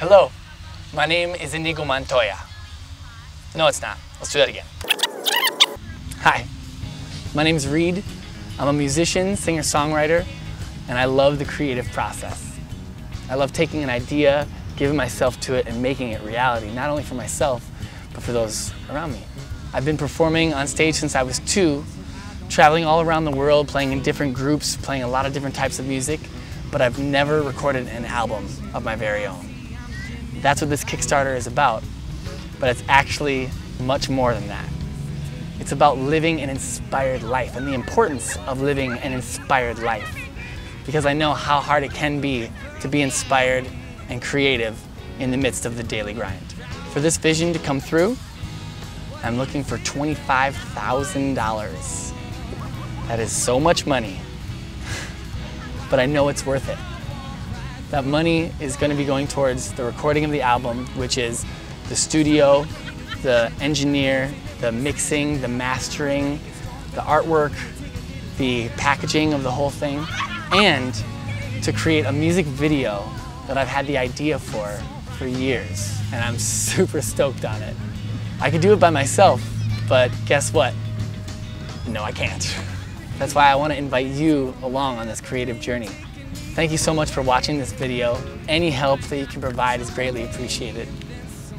Hello, my name is Inigo Montoya. No, it's not. Let's do that again. Hi, my name is Reed. I'm a musician, singer, songwriter, and I love the creative process. I love taking an idea, giving myself to it, and making it reality, not only for myself, but for those around me. I've been performing on stage since I was two, traveling all around the world, playing in different groups, playing a lot of different types of music, but I've never recorded an album of my very own. That's what this Kickstarter is about, but it's actually much more than that. It's about living an inspired life and the importance of living an inspired life. Because I know how hard it can be to be inspired and creative in the midst of the daily grind. For this vision to come through, I'm looking for $25,000. That is so much money, but I know it's worth it. That money is going to be going towards the recording of the album, which is the studio, the engineer, the mixing, the mastering, the artwork, the packaging of the whole thing, and to create a music video that I've had the idea for for years, and I'm super stoked on it. I could do it by myself, but guess what? No, I can't. That's why I want to invite you along on this creative journey. Thank you so much for watching this video. Any help that you can provide is greatly appreciated.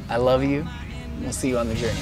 I love you. We'll see you on the journey.